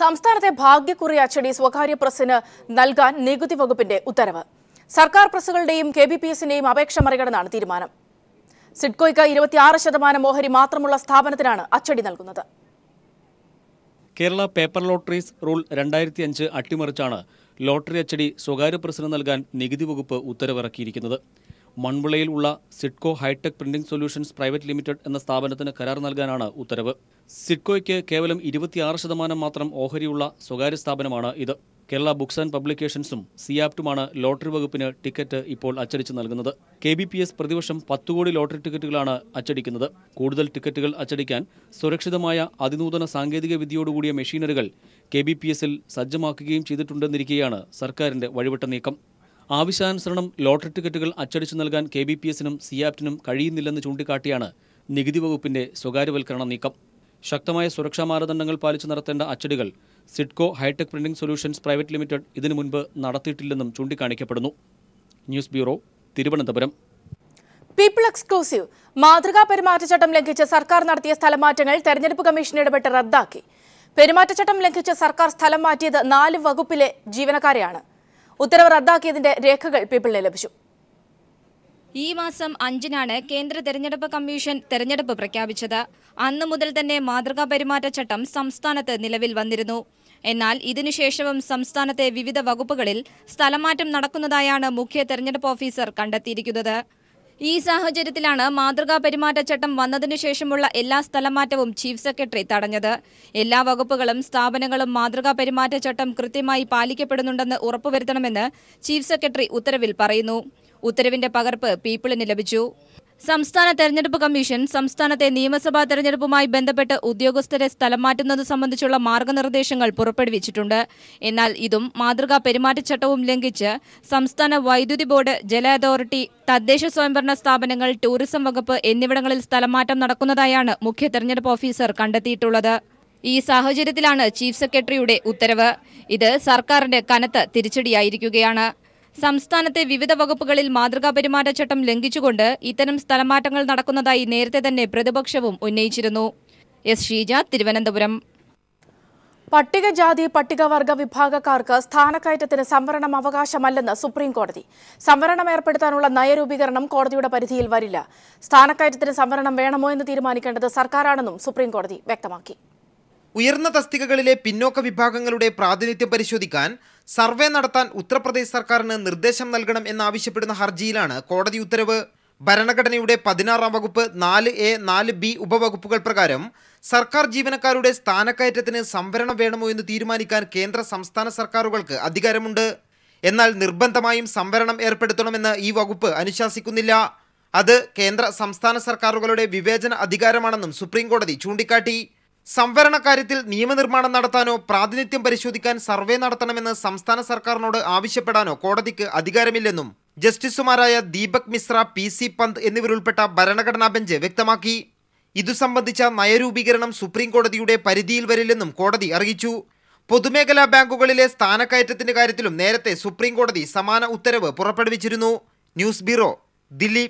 സംസ്ഥാനത്തെ ഭാഗ്യക്കുറി അച്ചടി സ്വകാര്യ പ്രസിന് നൽകാൻ നികുതി വകുപ്പിന്റെ ഉത്തരവ്. സർക്കാർ പ്രസുകളുടെയും കെ ബി പി എസിന്റെയും അപേക്ഷ മറികടന്നാണ് തീരുമാനം. സിഡ്കോയ്ക്ക് ഇരുപത്തിയാറ് ശതമാനം ഓഹരി മാത്രമുള്ള സ്ഥാപനത്തിനാണ് അച്ചടി നൽകുന്നത്. കേരള പേപ്പർ ലോട്ടറീസ് റൂൾ രണ്ടായിരത്തി അഞ്ച് അട്ടിമറിച്ചാണ് ലോട്ടറി അച്ചടി സ്വകാര്യ പ്രസിന് നൽകാൻ നികുതി വകുപ്പ് ഉത്തരവിറക്കിയിരിക്കുന്നത്. മൺവിളയിൽ ഉള്ള SIDCO hi-tech printing solutions private limited എന്ന സ്ഥാപനത്തിന് കരാർ നൽകാനാണ് ഉത്തരവ്. സിഡ്കോയ്ക്ക് കേവലം ഇരുപത്തിയാറ് ശതമാനം മാത്രം ഓഹരിയുള്ള സ്വകാര്യ സ്ഥാപനമാണ് ഇത്. കേരള ബുക്സ് ആൻഡ് പബ്ലിക്കേഷൻസും സിയാപ്റ്റുമാണ് ലോട്ടറി വകുപ്പിന് ടിക്കറ്റ് ഇപ്പോൾ അച്ചടിച്ച് നൽകുന്നത്. കെ ബി പി എസ് പ്രതിവർഷം പത്ത് കോടി ലോട്ടറി ടിക്കറ്റുകളാണ് അച്ചടിക്കുന്നത്. കൂടുതൽ ടിക്കറ്റുകൾ അച്ചടിക്കാൻ സുരക്ഷിതമായ അതിനൂതന സാങ്കേതിക വിദ്യയോടുകൂടിയ മെഷീനറികൾ കെ ബി പി എസിൽ സജ്ജമാക്കുകയും ചെയ്തിട്ടുണ്ടെന്നിരിക്കെയാണ് സർക്കാരിന്റെ വഴിവിട്ട നീക്കം. ആവശ്യാനുസരണം ലോട്ടറി ടിക്കറ്റുകൾ അച്ചടിച്ചു നൽകാൻ കെ ബി പി എസിനും സിയാപ്റ്റിനും കഴിയുന്നില്ലെന്ന് ചൂണ്ടിക്കാട്ടിയാണ് നികുതി വകുപ്പിന്റെ സ്വകാര്യവൽക്കരണ നീക്കം. ശക്തമായ സുരക്ഷാ മാനദണ്ഡങ്ങൾ പാലിച്ചു നടത്തേണ്ട അച്ചടികൾ SIDCO hi-tech printing solutions private limited ഇതിനു മുൻപ് നടത്തിയിട്ടില്ലെന്നും ചൂണ്ടിക്കാണിക്കപ്പെടുന്നു. News bureau Thiruvananthapuram. People exclusive മാതൃകാ പെരുമാറ്റച്ചട്ടം ലംഘിച്ച് സർക്കാർ നടത്തിയ സ്ഥലമാറ്റങ്ങൾ തെരഞ്ഞെടുപ്പ് കമ്മീഷൻ ഇടപെട്ട് റദ്ദാക്കി. പെരുമാറ്റച്ചട്ടം ലംഘിച്ച് സർക്കാർ സ്ഥലം മാറ്റിയത് നാല് വകുപ്പിലെ ജീവനക്കാരെയാണ്. ഉത്തരവ് റദ്ദാക്കിയതിന്റെ രേഖകൾ പീപ്പിളിന് ലഭിച്ചു. ഈ മാസം അഞ്ചിനാണ് കേന്ദ്ര തെരഞ്ഞെടുപ്പ് കമ്മീഷൻ തെരഞ്ഞെടുപ്പ് പ്രഖ്യാപിച്ചത്. അന്നു മുതൽ തന്നെ മാതൃകാ പെരുമാറ്റച്ചട്ടം സംസ്ഥാനത്ത് നിലവിൽ വന്നിരുന്നു. എന്നാൽ ഇതിനുശേഷവും സംസ്ഥാനത്തെ വിവിധ വകുപ്പുകളിൽ സ്ഥലമാറ്റം നടക്കുന്നതായാണ് മുഖ്യ തെരഞ്ഞെടുപ്പ് ഓഫീസർ കണ്ടെത്തിയിരിക്കുന്നത്. ഈ സാഹചര്യത്തിലാണ് മാതൃകാ പെരുമാറ്റച്ചട്ടം വന്നതിനു ശേഷമുള്ള എല്ലാ സ്ഥലമാറ്റവും ചീഫ് സെക്രട്ടറി തടഞ്ഞത്. എല്ലാ വകുപ്പുകളും സ്ഥാപനങ്ങളും മാതൃകാ പെരുമാറ്റച്ചട്ടം കൃത്യമായി പാലിക്കപ്പെടുന്നുണ്ടെന്ന് ഉറപ്പുവരുത്തണമെന്ന് ചീഫ് സെക്രട്ടറി ഉത്തരവിൽ പറയുന്നു. ഉത്തരവിന്റെ പകർപ്പ് പീപ്പിളിന് ലഭിച്ചു. സംസ്ഥാന തെരഞ്ഞെടുപ്പ് കമ്മീഷൻ സംസ്ഥാനത്തെ നിയമസഭാ തെരഞ്ഞെടുപ്പുമായി ബന്ധപ്പെട്ട് ഉദ്യോഗസ്ഥരെ സ്ഥലം മാറ്റുന്നത് സംബന്ധിച്ചുള്ള മാർഗനിർദ്ദേശങ്ങൾ പുറപ്പെടുവിച്ചിട്ടുണ്ട്. എന്നാൽ ഇതും മാതൃകാ പെരുമാറ്റച്ചട്ടവും ലംഘിച്ച് സംസ്ഥാന വൈദ്യുതി ബോർഡ് ജല അതോറിറ്റി തദ്ദേശ സ്വയംഭരണ സ്ഥാപനങ്ങൾ ടൂറിസം വകുപ്പ് എന്നിവിടങ്ങളിൽ സ്ഥലമാറ്റം നടക്കുന്നതായാണ് മുഖ്യ തെരഞ്ഞെടുപ്പ് ഓഫീസർ കണ്ടെത്തിയിട്ടുള്ളത്. ഈ സാഹചര്യത്തിലാണ് ചീഫ് സെക്രട്ടറിയുടെ ഉത്തരവ്. ഇത് സർക്കാരിന്റെ കനത്ത തിരിച്ചടിയായിരിക്കുകയാണ്. സംസ്ഥാനത്തെ വിവിധ വകുപ്പുകളിൽ മാതൃകാ പെരുമാറ്റച്ചട്ടം ലംഘിച്ചുകൊണ്ട് ഇത്തരം സ്ഥലമാറ്റങ്ങൾ നടക്കുന്നതായി നേരത്തെ തന്നെ പ്രതിപക്ഷവും ഉന്നയിച്ചിരുന്നു. എസ് ഷീജ തിരുവനന്തപുരം. പട്ടികജാതി പട്ടികവർഗ വിഭാഗക്കാർക്ക് സ്ഥാനക്കയറ്റത്തിന് സംവരണം അവകാശമല്ലെന്ന് സുപ്രീം കോടതി സംവരണം ഏർപ്പെടുത്താനുള്ള നയരൂപീകരണം കോടതിയുടെ പരിധിയിൽ വരില്ല. സ്ഥാനക്കയറ്റത്തിന് സംവരണം വേണമോ എന്ന് തീരുമാനിക്കേണ്ടത് സർക്കാരാണെന്നും സുപ്രീം കോടതി വ്യക്തമാക്കി. ഉയർന്ന തസ്തികകളിലെ പിന്നോക്ക വിഭാഗങ്ങളുടെ പ്രാതിനിധ്യം പരിശോധിക്കാൻ സർവേ നടത്താൻ ഉത്തർപ്രദേശ് സർക്കാരിന് നിർദ്ദേശം നൽകണം എന്നാവശ്യപ്പെടുന്ന ഹർജിയിലാണ് കോടതി ഉത്തരവ്. ഭരണഘടനയുടെ പതിനാറാം വകുപ്പ് നാല് എ നാല് ബി ഉപവകുപ്പുകൾ പ്രകാരം സർക്കാർ ജീവനക്കാരുടെ സ്ഥാനക്കയറ്റത്തിന് സംവരണം വേണമോ എന്ന് തീരുമാനിക്കാൻ കേന്ദ്ര സംസ്ഥാന സർക്കാരുകൾക്ക് അധികാരമുണ്ട്. എന്നാൽ നിർബന്ധമായും സംവരണം ഏർപ്പെടുത്തണമെന്ന് ഈ വകുപ്പ് അനുശാസിക്കുന്നില്ല. അത് കേന്ദ്ര സംസ്ഥാന സർക്കാരുകളുടെ വിവേചന അധികാരമാണെന്നും സുപ്രീംകോടതി ചൂണ്ടിക്കാട്ടി. സംവരണ കാര്യത്തിൽ നിയമനിർമ്മാണം നടത്താനോ പ്രാതിനിധ്യം പരിശോധിക്കാൻ സർവേ നടത്തണമെന്ന് സംസ്ഥാന സർക്കാരിനോട് ആവശ്യപ്പെടാനോ കോടതിക്ക് അധികാരമില്ലെന്നും ജസ്റ്റിസുമാരായ ദീപക് മിശ്ര പി സി പന്ത് എന്നിവരുൾപ്പെട്ട ഭരണഘടനാ ബെഞ്ച് വ്യക്തമാക്കി. ഇതു സംബന്ധിച്ച നയരൂപീകരണം സുപ്രീം കോടതിയുടെ പരിധിയിൽ വരില്ലെന്നും കോടതി അറിയിച്ചു. പൊതുമേഖലാ ബാങ്കുകളിലെ സ്ഥാനക്കയറ്റത്തിന്റെ കാര്യത്തിലും നേരത്തെ സുപ്രീം കോടതി സമാന ഉത്തരവ് പുറപ്പെടുവിച്ചിരുന്നു. News bureau Delhi.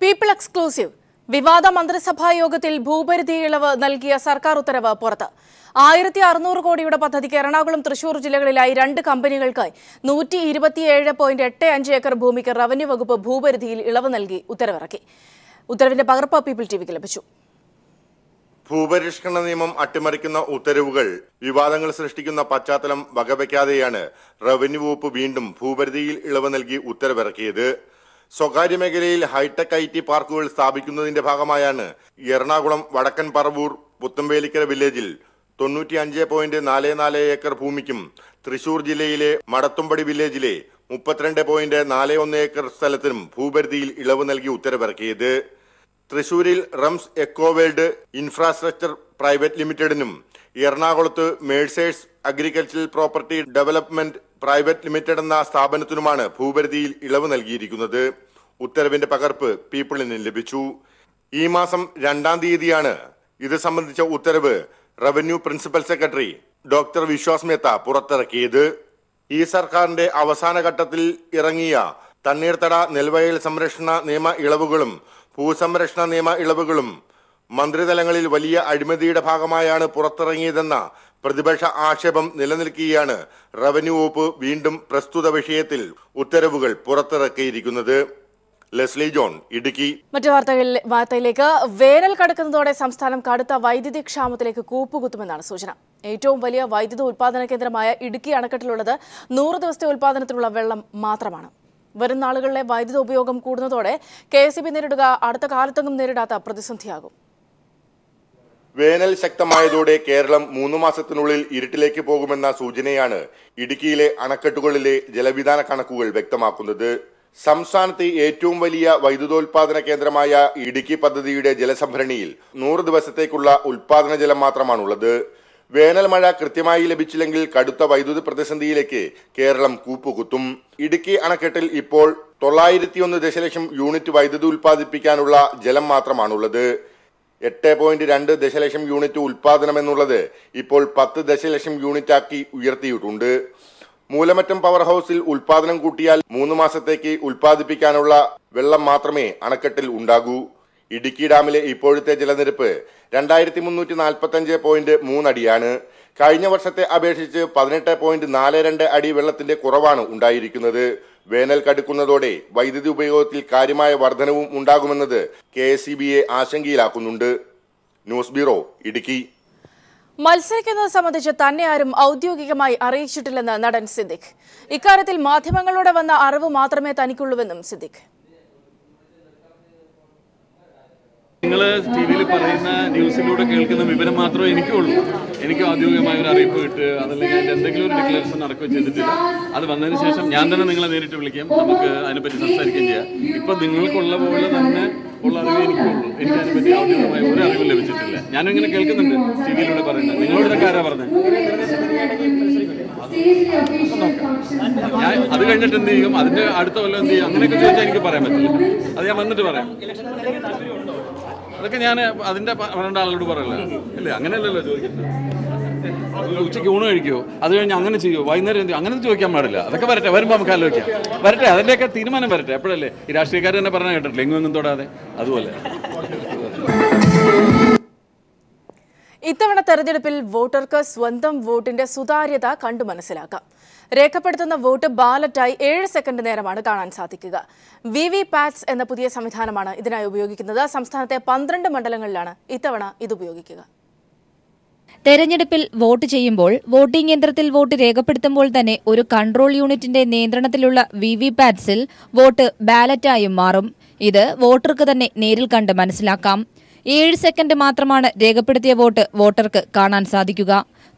People exclusive വിവാദ മന്ത്രിസഭാ യോഗത്തിൽ ഭൂപരിധി ഇളവ് നൽകിയ സർക്കാർ ഉത്തരവ് പുറത്ത്. ആയിരത്തി അറുന്നൂറ് കോടിയുടെ പദ്ധതിക്ക് എറണാകുളം തൃശൂർ ജില്ലകളിലായി രണ്ട് കമ്പനികൾക്കായി നൂറ്റി ഇരുപത്തിയേഴ് പോയിന്റ് എട്ട് അഞ്ച് ഏക്കർ ഭൂമിക്ക് റവന്യൂ വകുപ്പ് ഭൂപരിധിയിൽ ഇളവ് നൽകി ഉത്തരവിറക്കി. ഉത്തരവിന്റെ പകർപ്പ് പീപ്പിൾ ടിവിക്ക് ലഭിച്ചു. ഭൂപരിഷ്കരണ നിയമം അട്ടിമറിക്കുന്ന ഉത്തരവുകൾ വിവാദങ്ങൾ സൃഷ്ടിക്കുന്ന പശ്ചാത്തലം വകവയ്ക്കാതെയാണ് റവന്യൂ വകുപ്പ് വീണ്ടും ഭൂപരിധിയിൽ ഇളവ് നൽകി ഉത്തരവിറക്കിയത്. സ്വകാര്യ മേഖലയിൽ ഹൈടെക് ഐ ടി പാർക്കുകൾ സ്ഥാപിക്കുന്നതിന്റെ ഭാഗമായാണ് എറണാകുളം വടക്കൻ പറവൂർ പുത്തമ്പേലിക്കര വില്ലേജിൽ തൊണ്ണൂറ്റി അഞ്ച് പോയിന്റ് നാല് നാല് ഏക്കർ ഭൂമിക്കും തൃശൂർ ജില്ലയിലെ മടത്തുംപടി വില്ലേജിലെ മുപ്പത്തിരണ്ട് പോയിന്റ് നാല് ഒന്ന് ഏക്കർ സ്ഥലത്തിനും ഭൂപരിധിയിൽ ഇളവ് നൽകി ഉത്തരവിറക്കിയത്. തൃശൂരിൽ റംസ് എക്കോവേൾഡ് ഇൻഫ്രാസ്ട്രക്ചർ പ്രൈവറ്റ് ലിമിറ്റഡിനും എറണാകുളത്ത് Messrs agricultural property development private limited എന്ന സ്ഥാപനത്തിനുമാണ് ഭൂപരിധിയിൽ ഇളവ് നൽകിയിരിക്കുന്നത്. ഉത്തരവിന്റെ പകർപ്പ് പീപ്പിളിന് ലഭിച്ചു. ഈ മാസം രണ്ടാം തീയതിയാണ് ഇത് സംബന്ധിച്ച ഉത്തരവ് revenue principal secretary doctor Vishwas Mehta പുറത്തിറക്കിയത്. ഈ സർക്കാരിന്റെ അവസാന ഘട്ടത്തിൽ ഇറങ്ങിയ തണ്ണീർത്തട നെൽവയൽ സംരക്ഷണ നിയമ ഇളവുകളും ഭൂസംരക്ഷണ നിയമ ഇളവുകളും മന്ത്രിതലങ്ങളിൽ വലിയ അഴിമതിയുടെ ഭാഗമായാണ് പുറത്തിറങ്ങിയതെന്ന പ്രതിപക്ഷ ആക്ഷേപം നിലനിൽക്കുകയാണ്. റവന്യൂ വകുപ്പ് വീണ്ടും പ്രസ്തുത വിഷയത്തിൽ ഉത്തരവുകൾ പുറത്തിറക്കിയിരിക്കുന്നത്. ലെസ്ലി ജോൺ ഇടുക്കി. മറ്റു വാർത്തകളിൽ വാർത്തയിലേക്ക്. വേനൽ കടക്കുന്നതോടെ സംസ്ഥാനം കടുത്ത വൈദ്യുതി ക്ഷാമത്തിലേക്ക് കൂപ്പുകുത്തുമെന്നാണ് സൂചന. ഏറ്റവും വലിയ വൈദ്യുത ഉൽപാദന കേന്ദ്രമായ ഇടുക്കി അണക്കെട്ടിലുള്ളത് നൂറ് ദിവസത്തെ ഉൽപാദനത്തിനുള്ള വെള്ളം മാത്രമാണ്. വരും നാളുകളിലെ വൈദ്യുത ഉപയോഗം കൂടുന്നതോടെ കെ നേരിടുക അടുത്ത കാലത്തെങ്ങും നേരിടാത്ത പ്രതിസന്ധിയാകും. വേനൽ ശക്തമായതോടെ കേരളം മൂന്ന് മാസത്തിനുള്ളിൽ ഇരുട്ടിലേക്ക് പോകുമെന്ന സൂചനയാണ് ഇടുക്കിയിലെ അണക്കെട്ടുകളിലെ ജലവിധാന കണക്കുകൾ വ്യക്തമാക്കുന്നത്. സംസ്ഥാനത്തെ ഏറ്റവും വലിയ വൈദ്യുതോൽപാദന കേന്ദ്രമായ ഇടുക്കി പദ്ധതിയുടെ ജലസംഭരണിയിൽ നൂറ് ദിവസത്തേക്കുള്ള ഉൽപാദന ജലം മാത്രമാണുള്ളത്. വേനൽ മഴ കൃത്യമായി ലഭിച്ചില്ലെങ്കിൽ കടുത്ത വൈദ്യുതി പ്രതിസന്ധിയിലേക്ക് കേരളം കൂപ്പുകുത്തും. ഇടുക്കി അണക്കെട്ടിൽ ഇപ്പോൾ തൊള്ളായിരത്തിയൊന്ന് ദശലക്ഷം യൂണിറ്റ് വൈദ്യുതി ഉൽപ്പാദിപ്പിക്കാനുള്ള ജലം മാത്രമാണുള്ളത്. എട്ട് പോയിന്റ് രണ്ട് ദശലക്ഷം യൂണിറ്റ് ഉൽപാദനം എന്നുള്ളത് ഇപ്പോൾ പത്ത് ദശലക്ഷം യൂണിറ്റ് ആക്കി ഉയർത്തിയിട്ടുണ്ട്. മൂലമറ്റം പവർ ഹൗസിൽ ഉൽപാദനം കൂട്ടിയാൽ മൂന്ന് മാസത്തേക്ക് ഉൽപ്പാദിപ്പിക്കാനുള്ള വെള്ളം മാത്രമേ അണക്കെട്ടിൽ ഉണ്ടാകൂ. ഇടുക്കി ഡാമിലെ ഇപ്പോഴത്തെ ജലനിരപ്പ് രണ്ടായിരത്തി മുന്നൂറ്റി നാൽപ്പത്തി അഞ്ച് പോയിന്റ് മൂന്നടിയാണ്. കഴിഞ്ഞ വർഷത്തെ അപേക്ഷിച്ച് പതിനെട്ട് പോയിന്റ് നാല് രണ്ട് അടി വെള്ളത്തിന്റെ കുറവാണ് ഉണ്ടായിരിക്കുന്നത്. വേനൽ കടുക്കുന്നതോടെ വൈദ്യുതി ഉപയോഗത്തിൽ കാര്യമായ വർധനവും ഉണ്ടാകുമെന്നത് കെ എസ് സി ബിയെ ആശങ്കയിലാക്കുന്നുണ്ട്. News bureau Idukki. മത്സരിക്കുന്നത് സംബന്ധിച്ച് തന്നെ ആരും ഔദ്യോഗികമായി അറിയിച്ചിട്ടില്ലെന്ന് നടൻ സിദ്ദിഖ്. ഇക്കാര്യത്തിൽ മാധ്യമങ്ങളോടെ വന്ന അറിവ് മാത്രമേ തനിക്കുള്ളൂവെന്നും സിദ്ദിഖ്. നിങ്ങൾ ടി വിയിൽ പറയുന്ന ന്യൂസിലൂടെ കേൾക്കുന്ന വിവരം മാത്രമേ എനിക്കുള്ളൂ. എനിക്ക് ഔദ്യോഗികമായ ഒരു അറിയിപ്പ് കിട്ടുക അതല്ലെങ്കിൽ അതിന്റെ എന്തെങ്കിലും ഒരു ഡിക്ലറേഷൻ നടക്കുകയോ ചെയ്തിട്ടില്ല. അത് വന്നതിന് ശേഷം ഞാൻ തന്നെ നിങ്ങളെ നേരിട്ട് വിളിക്കാം. നമുക്ക് അതിനെപ്പറ്റി സംസാരിക്കുകയും ചെയ്യാം. ഇപ്പം നിങ്ങൾക്കുള്ള പോലെ തന്നെ ഉള്ള അറിവ് എനിക്കുള്ളൂ. എനിക്ക് അതിനെപ്പറ്റി ഔദ്യോഗികമായ ഒരു അറിവും ലഭിച്ചിട്ടില്ല. ഞാനും ഇങ്ങനെ കേൾക്കുന്നുണ്ട് ടി വിയിലൂടെ പറയുന്നത്. നിങ്ങളോട് ഇതൊക്കെ ആരാ പറഞ്ഞത്? ഞാൻ അത് കഴിഞ്ഞിട്ട് എന്ത് ചെയ്യും? അതിന്റെ അടുത്ത കൊല്ലം എന്ത് ചെയ്യും? അങ്ങനെയൊക്കെ ചോദിച്ചാൽ എനിക്ക് പറയാൻ പറ്റില്ല. അത് ഞാൻ വന്നിട്ട് പറയാം. അതൊക്കെ ഞാൻ അതിന്റെ പറഞ്ഞ ആളുകളോട് പറയല്ല? ഇല്ലേ അങ്ങനെയല്ലല്ലോ ചോദിക്കുന്നത്. ഉച്ചയ്ക്ക് ഊണ് കഴിക്കുമോ അത് കഴിഞ്ഞ് അങ്ങനെ ചെയ്യുമോ വൈകുന്നേരം എന്ത്? അങ്ങനെ ചോദിക്കാൻ പാടില്ല. അതൊക്കെ വരട്ടെ വരുമ്പോൾ നമുക്ക് ആലോചിക്കാം. വരട്ടെ അതിന്റെയൊക്കെ തീരുമാനം വരട്ടെ. എപ്പോഴല്ലേ? ഈ രാഷ്ട്രീയക്കാർ തന്നെ പറഞ്ഞ കേട്ടിട്ടില്ല? എങ്ങും എങ്ങും തൊടാതെ. അതുപോലെ. ഇത്തവണ തെരഞ്ഞെടുപ്പിൽ വോട്ടർക്ക് സ്വന്തം വോട്ടിന്റെ സുതാര്യത കണ്ടു മനസ്സിലാക്കാം. രേഖപ്പെടുത്തുന്ന വോട്ട് ബാലറ്റായി ഏഴ് സെക്കൻഡ് നേരമാണ് കാണാൻ സാധിക്കുക. വി വി പാറ്റ്സ് എന്ന പുതിയ സംവിധാനമാണ് ഇതിനായി ഉപയോഗിക്കുന്നത്. സംസ്ഥാനത്തെ പന്ത്രണ്ട് മണ്ഡലങ്ങളിലാണ് ഇത്തവണ ഇത് ഉപയോഗിക്കുക. തെരഞ്ഞെടുപ്പിൽ വോട്ട് ചെയ്യുമ്പോൾ വോട്ടിംഗ് യന്ത്രത്തിൽ വോട്ട് രേഖപ്പെടുത്തുമ്പോൾ തന്നെ ഒരു കൺട്രോൾ യൂണിറ്റിന്റെ നിയന്ത്രണത്തിലുള്ള വി വി പാറ്റ്സിൽ വോട്ട് ബാലറ്റായും മാറും. ഇത് വോട്ടർക്ക് തന്നെ നേരിൽ കണ്ട് മനസ്സിലാക്കാം. ഏഴ് സെക്കൻഡ് മാത്രമാണ് രേഖപ്പെടുത്തിയ വോട്ട് വോട്ടർക്ക് കാണാൻ സാധിക്കുക.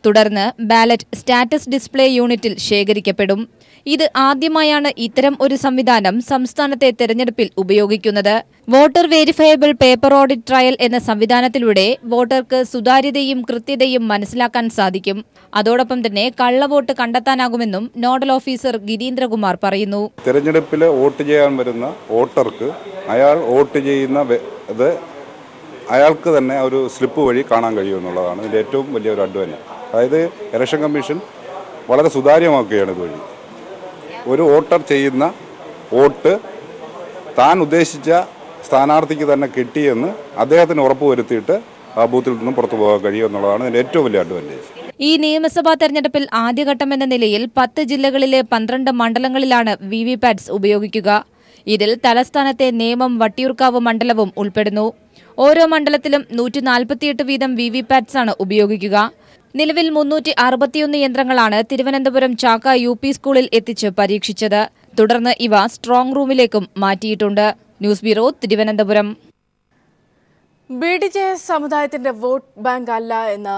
തുടർന്ന് ബാലറ്റ് സ്റ്റാറ്റസ് ഡിസ്പ്ലേ യൂണിറ്റിൽ ശേഖരിക്കപ്പെടും. ഇത് ആദ്യമായാണ് ഇത്തരം ഒരു സംവിധാനം സംസ്ഥാനത്തെ തെരഞ്ഞെടുപ്പിൽ ഉപയോഗിക്കുന്നത്. Voter verifiable paper audit trail എന്ന സംവിധാനത്തിലൂടെ വോട്ടർക്ക് സുതാര്യതയും കൃത്യതയും മനസ്സിലാക്കാൻ സാധിക്കും. അതോടൊപ്പം തന്നെ കള്ളവോട്ട് കണ്ടെത്താനാകുമെന്നും നോഡൽ ഓഫീസർ ഗിരീന്ദ്രകുമാർ പറയുന്നു. തെരഞ്ഞെടുപ്പിൽ വോട്ട് ചെയ്യാൻ വരുന്ന വോട്ടർക്ക് അയാൾ വോട്ട് ചെയ്യുന്ന അയാൾക്ക് തന്നെ ഒരു സ്ലിപ്പ് വഴി കാണാൻ കഴിയുമെന്നുള്ളതാണ് ഇതിന്റെ ഏറ്റവും വലിയൊരു അഡ്വാന്റേജ്. അതായത് ഇലക്ഷൻ കമ്മീഷൻ വളരെ സുതാര്യമാക്കുകയാണ് ഇതുവഴി ഒരു വോട്ടർ ചെയ്യുന്ന വോട്ട് താൻ ഉദ്ദേശിച്ച സ്ഥാനാർത്ഥിക്ക് തന്നെ കിട്ടിയെന്ന് അദ്ദേഹത്തിന് ഉറപ്പ് വരുത്തിയിട്ട് ആ ബൂത്തിൽ നിന്നും പുറത്തു പോകാൻ കഴിയും എന്നുള്ളതാണ് ഇതിന്റെ ഏറ്റവും വലിയ അഡ്വാന്റേജ് ഈ നിയമസഭാ തെരഞ്ഞെടുപ്പിൽ ആദ്യഘട്ടം എന്ന നിലയിൽ പത്ത് ജില്ലകളിലെ പന്ത്രണ്ട് മണ്ഡലങ്ങളിലാണ് വി വി പാറ്റ്സ് ഉപയോഗിക്കുക. ഇതിൽ തലസ്ഥാനത്തെ നേമം വട്ടിയൂർക്കാവ് മണ്ഡലവും ഉൾപ്പെടുന്നു. ഓരോ മണ്ഡലത്തിലും നൂറ്റി വീതം വി വി പാറ്റ്സാണ് ഉപയോഗിക്കുക. നിലവിൽ മുന്നൂറ്റി അറുപത്തിയൊന്ന് യന്ത്രങ്ങളാണ് തിരുവനന്തപുരം ചാക്ക യു പി സ്കൂളിൽ എത്തിച്ച് പരീക്ഷിച്ചത്. തുടർന്ന് ഇവ സ്ട്രോങ് റൂമിലേക്കും മാറ്റിയിട്ടുണ്ട്. News bureau Thiruvananthapuram. B D J സമുദായത്തിന്റെ വോട്ട് ബാങ്ക് അല്ല എന്ന്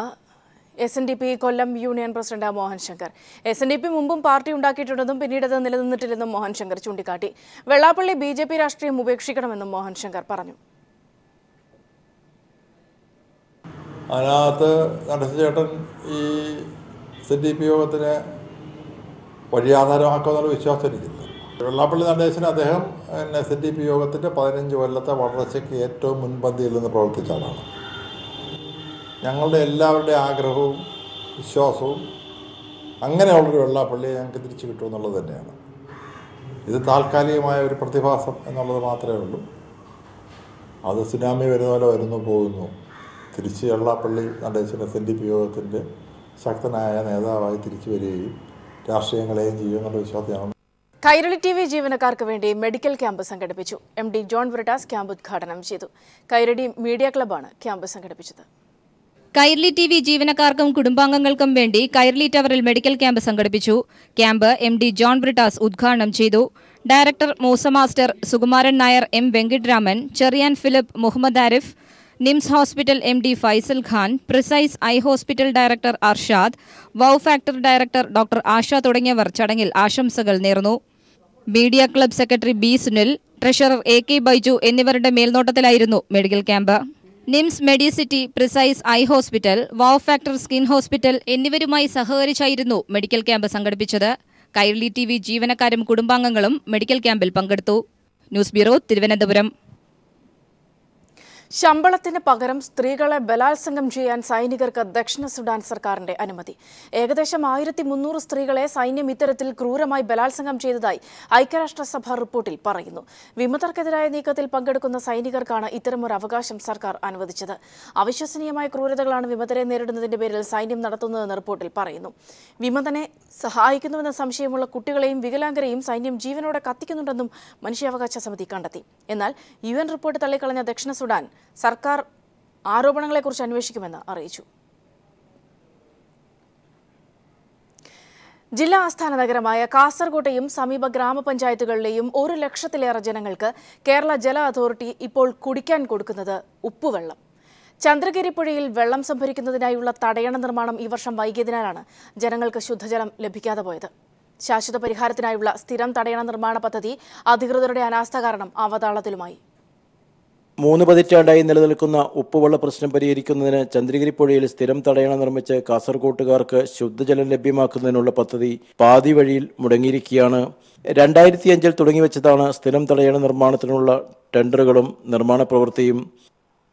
S N D P Kollam union president Mohan Shankar. S N D P മുമ്പും പാർട്ടി ഉണ്ടാക്കിയിട്ടുണ്ടെന്നും പിന്നീട് അത് നിലനിന്നിട്ടില്ലെന്നും മോഹൻ ശങ്കർ ചൂണ്ടിക്കാട്ടി. വെള്ളാപ്പള്ളി ബി ജെ പി രാഷ്ട്രീയം ഉപേക്ഷിക്കണമെന്നും മോഹൻ ശങ്കർ പറഞ്ഞു. അതിനകത്ത് നടേശൻ ഈ എസ് ഡി പി യോഗത്തിന് വഴിയാധാരമാക്കുമെന്നുള്ള വിശ്വാസം എനിക്കില്ല വെള്ളാപ്പള്ളി നടേശൻ അദ്ദേഹം പിന്നെ എസ് ഡി പി യോഗത്തിന്റെ പതിനഞ്ച് കൊല്ലത്തെ വളർച്ചയ്ക്ക് ഏറ്റവും മുൻപന്തിയിൽ നിന്ന് പ്രവർത്തിച്ച ആളാണ് ഞങ്ങളുടെ എല്ലാവരുടെ ആഗ്രഹവും വിശ്വാസവും അങ്ങനെയുള്ളൊരു വെള്ളാപ്പള്ളിയെ ഞങ്ങൾക്ക് തിരിച്ചു കിട്ടുമെന്നുള്ളത് തന്നെയാണ്. ഇത് താൽക്കാലികമായ ഒരു പ്രതിഭാസം എന്നുള്ളത് മാത്രമേ ഉള്ളൂ. അത് സുനാമി വരുന്ന പോലെ വരുന്നു പോകുന്നു. തിരിച്ച് Ellappally Natesan S N D P യോഗത്തിന്റെ ശക്തനായ നേതാവായി തിരിച്ചു വരികയും രാഷ്ട്രീയങ്ങളെയും ചെയ്യുമെന്നുള്ള വിശ്വാസമാണ് കൈരളി ടി വി ജീവനക്കാർക്ക് വേണ്ടി മെഡിക്കൽ ക്യാമ്പ് സംഘടിപ്പിച്ചു. M D John Brittas camp ഉദ്ഘാടനം ചെയ്തു. കൈരടി മീഡിയ ക്ലബ്ബാണ് ക്യാമ്പ് സംഘടിപ്പിച്ചത്. കൈർലി ടി വി ജീവനക്കാർക്കും കുടുംബാംഗങ്ങൾക്കും വേണ്ടി കൈർലി ടവറിൽ മെഡിക്കൽ ക്യാമ്പ് സംഘടിപ്പിച്ചു. Camp M D John Brittas ഉദ്ഘാടനം ചെയ്തു. Director Moosa master Sukumaran Nair M Venkittaraman Cherian Philip Muhammad Arif NIMS hospital M D Faisal Khan precise eye hospital director Arshad wow factor director doctor Asha തുടങ്ങിയവർ ചടങ്ങിൽ ആശംസകൾ നേർന്നു. Media club secretary B Sunil treasurer A K Baiju എന്നിവരുടെ മേൽനോട്ടത്തിലായിരുന്നു medical camp. NIMS medicity precise eye hospital wow factor skin hospital എന്നിവരുമായി സഹകരിച്ചായിരുന്നു medical camp സംഘടിപ്പിച്ചത്. Kairali T V ജീവനക്കാരും കുടുംബാംഗങ്ങളും മെഡിക്കൽ ക്യാമ്പിൽ പങ്കെടുത്തു. News bureau Thiruvananthapuram. ശമ്പളത്തിന് പകരം സ്ത്രീകളെ ബലാത്സംഗം ചെയ്യാൻ സൈനികർക്ക് ദക്ഷിണ സുഡാൻ സർക്കാരിന്റെ അനുമതി. ഏകദേശം ആയിരത്തി മുന്നൂറ് സ്ത്രീകളെ സൈന്യം ഇത്തരത്തിൽ ക്രൂരമായി ബലാത്സംഗം ചെയ്തതായി ഐക്യരാഷ്ട്രസഭ റിപ്പോർട്ടിൽ പറയുന്നു. വിമതർക്കെതിരായ നീക്കത്തിൽ പങ്കെടുക്കുന്ന സൈനികർക്കാണ് ഇത്തരമൊരു അവകാശം സർക്കാർ അനുവദിച്ചത്. അവിശ്വസനീയമായ ക്രൂരതകളാണ് വിമതരെ നേരിടുന്നതിന്റെ പേരിൽ സൈന്യം നടത്തുന്നതെന്ന് റിപ്പോർട്ടിൽ പറയുന്നു. വിമതനെ സഹായിക്കുന്നുവെന്ന സംശയമുള്ള കുട്ടികളെയും വികലാംഗരെയും സൈന്യം ജീവനോടെ കത്തിക്കുന്നുണ്ടെന്നും മനുഷ്യാവകാശ സമിതി കണ്ടെത്തി. എന്നാൽ യു റിപ്പോർട്ട് തള്ളിക്കളഞ്ഞ ദക്ഷിണ സുഡാൻ സർക്കാർ ആരോപണങ്ങളെക്കുറിച്ച് അന്വേഷിക്കുമെന്ന് അറിയിച്ചു. ജില്ലാ ആസ്ഥാന നഗരമായ കാസർകോട്ടെയും സമീപ ഗ്രാമപഞ്ചായത്തുകളിലെയും ഒരു ലക്ഷത്തിലേറെ ജനങ്ങൾക്ക് കേരള ജല അതോറിറ്റി ഇപ്പോൾ കുടിക്കാൻ കൊടുക്കുന്നത് ഉപ്പുവെള്ളം. ചന്ദ്രഗിരി പുഴയിൽ വെള്ളം സംഭരിക്കുന്നതിനായുള്ള തടയണ നിർമ്മാണം ഈ വർഷം വൈകിയതിനാലാണ് ജനങ്ങൾക്ക് ശുദ്ധജലം ലഭിക്കാതെ പോയത്. ശാശ്വത പരിഹാരത്തിനായുള്ള സ്ഥിരം തടയണ നിർമ്മാണ പദ്ധതി അധികൃതരുടെ അനാസ്ഥ കാരണം അവതാളത്തിലുമായി. മൂന്ന് പതിറ്റാണ്ടായി നിലനിൽക്കുന്ന ഉപ്പുവെള്ള പ്രശ്നം പരിഹരിക്കുന്നതിന് ചന്ദ്രഗിരി പുഴയിൽ സ്ഥിരം തടയണ നിർമ്മിച്ച് കാസർകോട്ടുകാർക്ക് ശുദ്ധജലം ലഭ്യമാക്കുന്നതിനുള്ള പദ്ധതി പാതി വഴിയിൽ മുടങ്ങിയിരിക്കുകയാണ്. രണ്ടായിരത്തി അഞ്ചിൽ തുടങ്ങിവെച്ചതാണ് സ്ഥിരം തടയണ നിർമ്മാണത്തിനുള്ള ടെൻഡറുകളും നിർമ്മാണ പ്രവൃത്തിയും.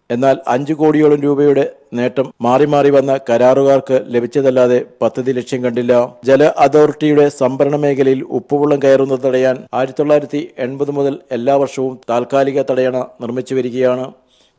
എന്നാൽ അഞ്ചു കോടിയോളം രൂപയുടെ നേട്ടം മാറി മാറി വന്ന കരാറുകാർക്ക് ലഭിച്ചതല്ലാതെ പദ്ധതി ലക്ഷ്യം കണ്ടില്ല. ജല അതോറിറ്റിയുടെ സംഭരണ മേഖലയിൽ ഉപ്പുവെള്ളം കയറുന്നത് തടയാൻ ആയിരത്തി തൊള്ളായിരത്തി എൺപത് മുതൽ എല്ലാ വർഷവും താൽക്കാലിക തടയണ നിർമ്മിച്ചു വരികയാണ്.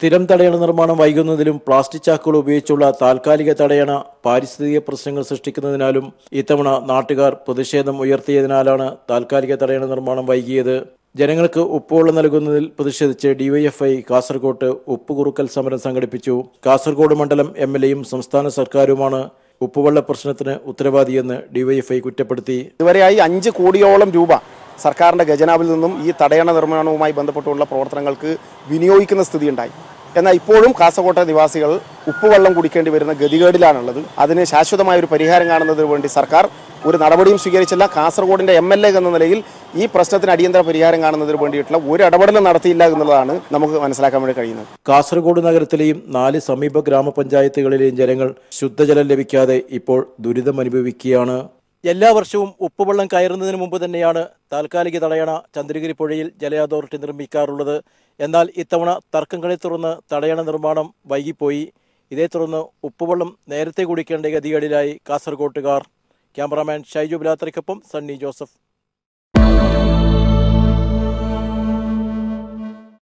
സ്ഥിരം തടയണ നിർമ്മാണം വൈകുന്നതിലും പ്ലാസ്റ്റിക് ചാക്കുകൾ ഉപയോഗിച്ചുള്ള താൽക്കാലിക തടയണ പാരിസ്ഥിതിക പ്രശ്നങ്ങൾ സൃഷ്ടിക്കുന്നതിനാലും ഇത്തവണ നാട്ടുകാർ പ്രതിഷേധം ഉയർത്തിയതിനാലാണ് താൽക്കാലിക തടയണ നിർമ്മാണം വൈകിയത്. ജനങ്ങൾക്ക് ഉപ്പുവെള്ളം നൽകുന്നതിൽ പ്രതിഷേധിച്ച് ഡിവൈഎഫ്ഐ കാസർകോട്ട് ഉപ്പുകുറുക്കൽ സമരം സംഘടിപ്പിച്ചു. കാസർഗോഡ് മണ്ഡലം എം എൽ എയും സംസ്ഥാന സർക്കാരുമാണ് ഉപ്പുവെള്ള പ്രശ്നത്തിന് ഉത്തരവാദിയെന്ന് ഡിവൈഎഫ്ഐ കുറ്റപ്പെടുത്തി. ഇതുവരെയായി അഞ്ച് കോടിയോളം രൂപ സർക്കാരിന്റെ ഖജനാവിൽ നിന്നും ഈ തടയണ നിർമ്മാണവുമായി ബന്ധപ്പെട്ടുള്ള പ്രവർത്തനങ്ങൾക്ക് വിനിയോഗിക്കുന്ന സ്ഥിതിയുണ്ടായി. എന്നാൽ ഇപ്പോഴും കാസർകോട്ടെ നിവാസികൾ ഉപ്പുവെള്ളം കുടിക്കേണ്ടി വരുന്ന ഗതികേടിലാണുള്ളത്. അതിന് ശാശ്വതമായ ഒരു പരിഹാരം കാണുന്നതിന് വേണ്ടി സർക്കാർ ഒരു നടപടിയും സ്വീകരിച്ചില്ല. കാസർഗോഡിന്റെ എം എൽ എ എന്ന നിലയിൽ ഈ പ്രശ്നത്തിന് അടിയന്തര പരിഹാരം കാണുന്നതിന് വേണ്ടിയിട്ടുള്ള ഒരു ഇടപെടലും നടത്തിയില്ല എന്നുള്ളതാണ് നമുക്ക് മനസ്സിലാക്കാൻ വേണ്ടി കഴിയുന്നത്. കാസർഗോഡ് നഗരത്തിലെയും നാല് സമീപ ഗ്രാമപഞ്ചായത്തുകളിലെയും ജനങ്ങൾ ശുദ്ധജലം ലഭിക്കാതെ ഇപ്പോൾ ദുരിതമനുഭവിക്കുകയാണ്. എല്ലാ വർഷവും ഉപ്പുവെള്ളം കയറുന്നതിന് മുമ്പ് തന്നെയാണ് താൽക്കാലിക തടയണ ചന്ദ്രഗിരി പുഴയിൽ ജല അതോറിറ്റി നിർമ്മിക്കാറുള്ളത്. എന്നാൽ ഇത്തവണ തർക്കങ്ങളെ തുടർന്ന് തടയണ നിർമ്മാണം വൈകിപ്പോയി. ഇതേ തുടർന്ന് ഉപ്പുവെള്ളം നേരത്തെ കുടിക്കേണ്ട ഗതികേടിലായി കാസർകോട്ടുകാർ. ക്യാമറാമാൻ ഷൈജു ബിലാത്രയ്ക്കൊപ്പം സണ്ണി ജോസഫ്.